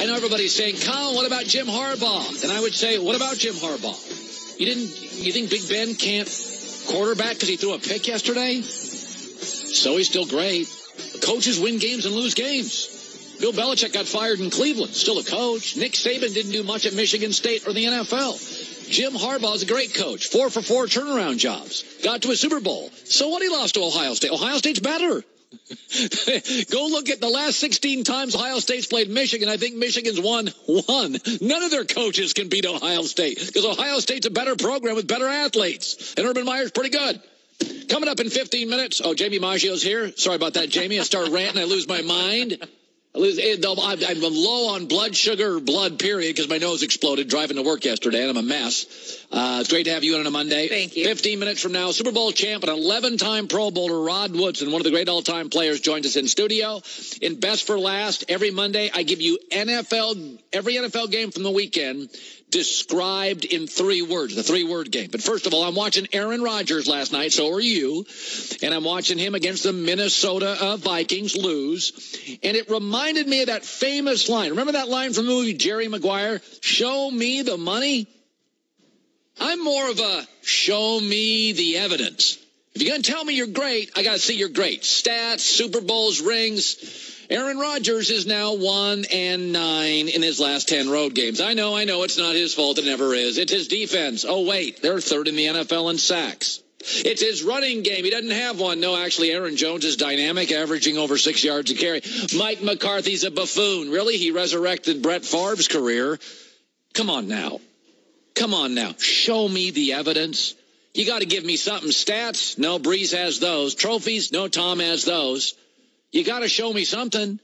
I know everybody's saying, Colin, what about Jim Harbaugh? And I would say, what about Jim Harbaugh? You didn't, you think Big Ben can't quarterback because he threw a pick yesterday? So he's still great. Coaches win games and lose games. Bill Belichick got fired in Cleveland, still a coach. Nick Saban didn't do much at Michigan State or the NFL. Jim Harbaugh is a great coach, four for four turnaround jobs, got to a Super Bowl. So what? He lost to Ohio State. Ohio State's better. Go look at the last 16 times Ohio State's played Michigan. I think Michigan's won one. None of their coaches can beat Ohio State because Ohio State's a better program with better athletes. And Urban Meyer's pretty good. Coming up in 15 minutes. Oh, Jaime Maggio's here. Sorry about that, Jamie. I start ranting. I lose my mind. I'm low on blood sugar, blood period, because my nose exploded driving to work yesterday, and I'm a mess. Uh, it's great to have you on a Monday. Thank you. 15 minutes from now, Super Bowl champ and 11-time Pro Bowler Rod Woodson, one of the great all-time players, joins us in studio. In Best for Last, every Monday, I give you NFL, every NFL game from the weekend described in three words, the three word game. But first of all, I'm watching Aaron Rodgers last night, so are you. And I'm watching him against the Minnesota uh, Vikings lose. And it reminded me of that famous line. Remember that line from the movie Jerry Maguire? Show me the money. I'm more of a show me the evidence. If you're going to tell me you're great, I got to see you're great. Stats, Super Bowls, rings. Aaron Rodgers is now one and nine in his last 10 road games. I know, I know it's not his fault. It never is. It's his defense. Oh, wait, they're third in the NFL in sacks. It's his running game. He doesn't have one. No, actually, Aaron Jones is dynamic, averaging over six yards a carry. Mike McCarthy's a buffoon. Really? He resurrected Brett Favre's career. Come on now. Come on now. Show me the evidence. You got to give me something. Stats? No, Brees has those. Trophies? No, Tom has those. You got to show me something.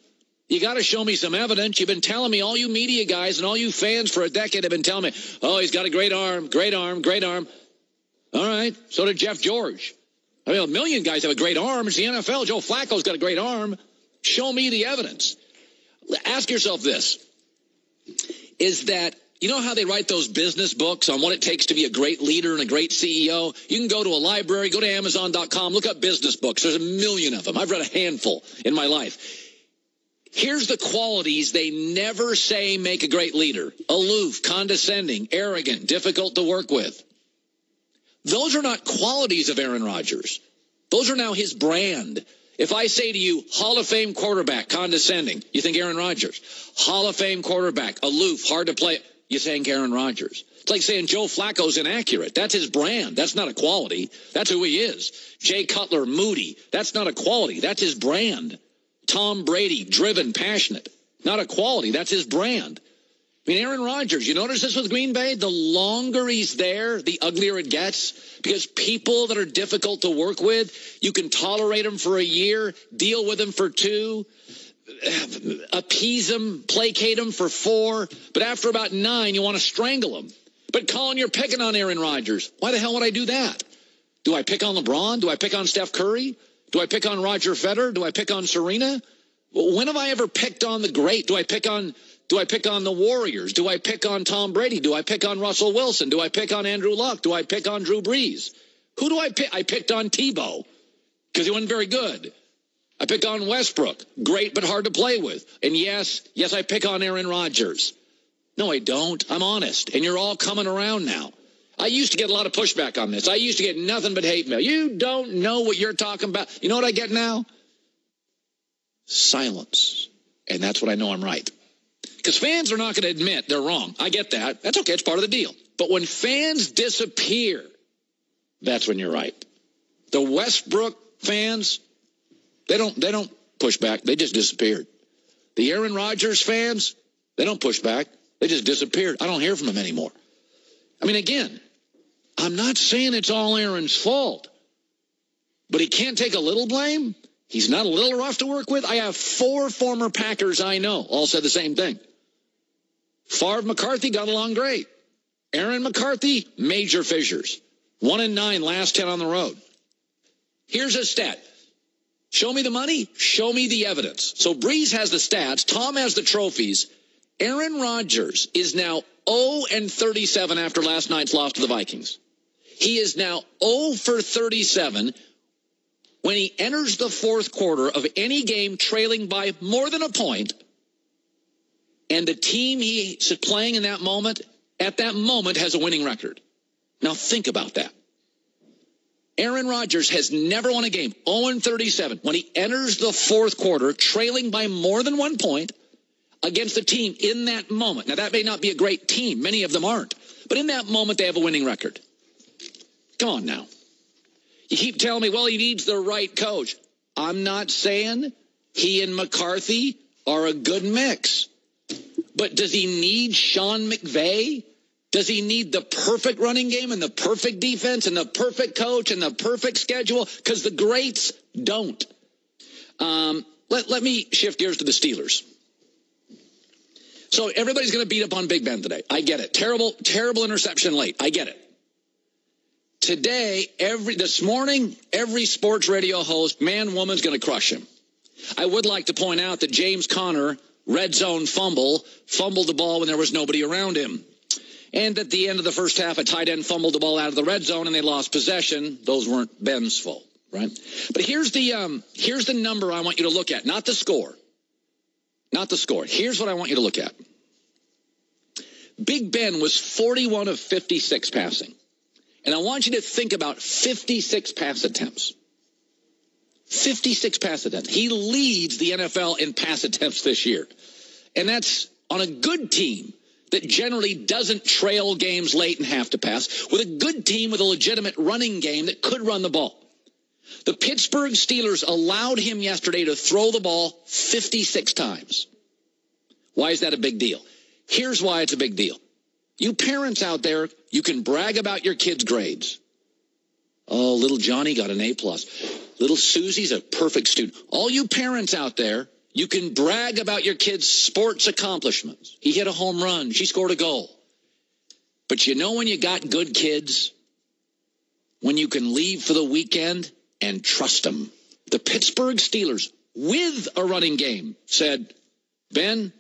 You got to show me some evidence. You've been telling me, all you media guys and all you fans for a decade have been telling me, oh, he's got a great arm, great arm, great arm. All right. So did Jeff George. I mean, a million guys have a great arm. It's the NFL. Joe Flacco's got a great arm. Show me the evidence. Ask yourself this. Is that you know how they write those business books on what it takes to be a great leader and a great CEO? You can go to a library, go to Amazon.com, look up business books. There's a million of them. I've read a handful in my life. Here's the qualities they never say make a great leader. Aloof, condescending, arrogant, difficult to work with. Those are not qualities of Aaron Rodgers. Those are now his brand. If I say to you, Hall of Fame quarterback, condescending, you think Aaron Rodgers. Hall of Fame quarterback, aloof, hard to play you saying Aaron Rodgers. It's like saying Joe Flacco's inaccurate. That's his brand. That's not a quality. That's who he is. Jay Cutler, moody. That's not a quality. That's his brand. Tom Brady, driven, passionate. Not a quality. That's his brand. I mean, Aaron Rodgers, you notice this with Green Bay? The longer he's there, the uglier it gets because people that are difficult to work with, you can tolerate them for a year, deal with them for two, appease them, placate them for four, but after about nine, you want to strangle them. But Colin, you're picking on Aaron Rodgers. Why the hell would I do that? Do I pick on LeBron? Do I pick on Steph Curry? Do I pick on Roger Federer? Do I pick on Serena? When have I ever picked on the great? Do I pick on do I pick on the Warriors? Do I pick on Tom Brady? Do I pick on Russell Wilson? Do I pick on Andrew Luck? Do I pick on Drew Brees? Who do I pick? I picked on Tebow because he wasn't very good. I pick on Westbrook. Great, but hard to play with. And yes, yes, I pick on Aaron Rodgers. No, I don't. I'm honest. And you're all coming around now. I used to get a lot of pushback on this. I used to get nothing but hate mail. You don't know what you're talking about. You know what I get now? Silence. And that's what I know I'm right. Because fans are not going to admit they're wrong. I get that. That's okay. It's part of the deal. But when fans disappear, that's when you're right. The Westbrook fans, they don't they don't push back. They just disappeared. The Aaron Rodgers fans, they don't push back. They just disappeared. I don't hear from them anymore. I mean, again, I'm not saying it's all Aaron's fault, but he can't take a little blame. He's not a little rough to work with. I have four former Packers I know all said the same thing. Favre McCarthy got along great. Aaron McCarthy, major fissures. One and nine, last 10 on the road. Here's a stat. Show me the money. Show me the evidence. So Brees has the stats. Tom has the trophies. Aaron Rodgers is now 0 and 37 after last night's loss to the Vikings. He is now 0 for 37 when he enters the fourth quarter of any game trailing by more than a point. And the team he's playing in that moment, at that moment, has a winning record. Now think about that. Aaron Rodgers has never won a game, 0 37, when he enters the fourth quarter, trailing by more than one point against a team in that moment. Now, that may not be a great team. Many of them aren't. But in that moment, they have a winning record. Come on now. You keep telling me, well, he needs the right coach. I'm not saying he and McCarthy are a good mix. But does he need Sean McVay? Does he need the perfect running game and the perfect defense and the perfect coach and the perfect schedule? Because the greats don't. Um, let, let me shift gears to the Steelers. So everybody's going to beat up on Big Ben today. I get it. Terrible, terrible interception late. I get it. Today, every this morning, every sports radio host, man, woman's going to crush him. I would like to point out that James Conner, red zone fumble, fumbled the ball when there was nobody around him. And at the end of the first half, a tight end fumbled the ball out of the red zone and they lost possession. Those weren't Ben's fault, right? But here's the um, here's the number I want you to look at, not the score. Not the score. Here's what I want you to look at. Big Ben was 41 of 56 passing. And I want you to think about 56 pass attempts. 56 pass attempts. He leads the NFL in pass attempts this year. And that's on a good team that generally doesn't trail games late and have to pass, with a good team with a legitimate running game that could run the ball. The Pittsburgh Steelers allowed him yesterday to throw the ball 56 times. Why is that a big deal? Here's why it's a big deal. You parents out there, you can brag about your kids' grades. Oh, little Johnny got an A plus. Little Susie's a perfect student. All you parents out there, you can brag about your kid's sports accomplishments. He hit a home run. She scored a goal. But you know when you got good kids? When you can leave for the weekend and trust them. The Pittsburgh Steelers, with a running game, said, Ben,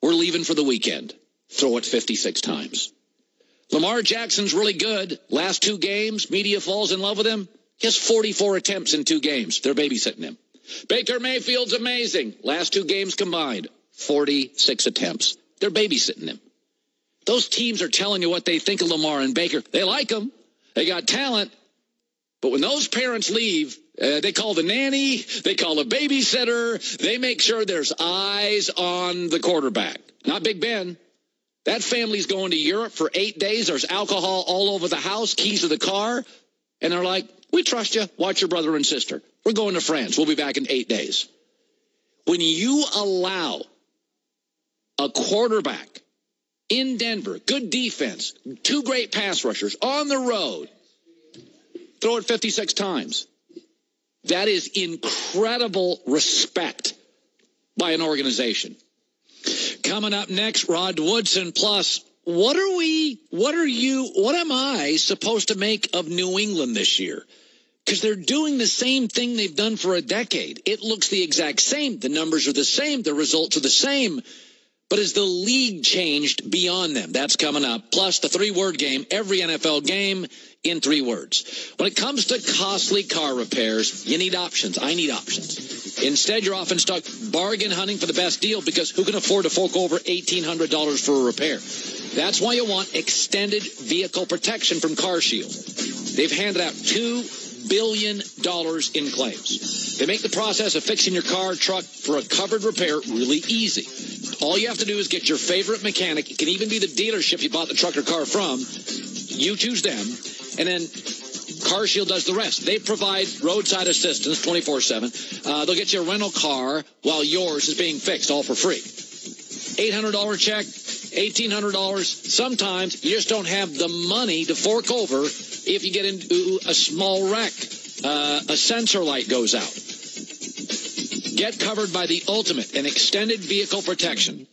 we're leaving for the weekend. Throw it 56 times. Lamar Jackson's really good. Last two games, media falls in love with him. He has 44 attempts in two games. They're babysitting him. Baker Mayfield's amazing. Last two games combined, 46 attempts. They're babysitting him. Those teams are telling you what they think of Lamar and Baker. They like him. They got talent. But when those parents leave, uh, they call the nanny, they call the babysitter, they make sure there's eyes on the quarterback. Not Big Ben. That family's going to Europe for eight days. There's alcohol all over the house, keys to the car. And they're like, we trust you. Watch your brother and sister. We're going to France. We'll be back in eight days. When you allow a quarterback in Denver, good defense, two great pass rushers on the road, throw it 56 times. That is incredible respect by an organization. Coming up next, Rod Woodson. Plus, what are we, what are you, what am I supposed to make of New England this year? Because they're doing the same thing they've done for a decade. It looks the exact same. The numbers are the same. The results are the same. But has the league changed beyond them? That's coming up. Plus the three word game, every NFL game in three words. When it comes to costly car repairs, you need options. I need options. Instead, you're often stuck bargain hunting for the best deal because who can afford to fork over $1,800 for a repair? That's why you want extended vehicle protection from CarShield. They've handed out two billion dollars in claims. They make the process of fixing your car, truck for a covered repair really easy. All you have to do is get your favorite mechanic. It can even be the dealership you bought the truck or car from. You choose them, and then CarShield does the rest. They provide roadside assistance 24 uh, 7. They'll get you a rental car while yours is being fixed, all for free. $800 check, $1,800. Sometimes you just don't have the money to fork over if you get into a small wreck, uh, a sensor light goes out. Get covered by the ultimate and extended vehicle protection.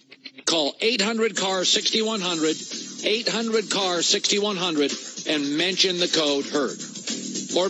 Call 800 car 6100, 800 car 6100, and mention the code HERD. Or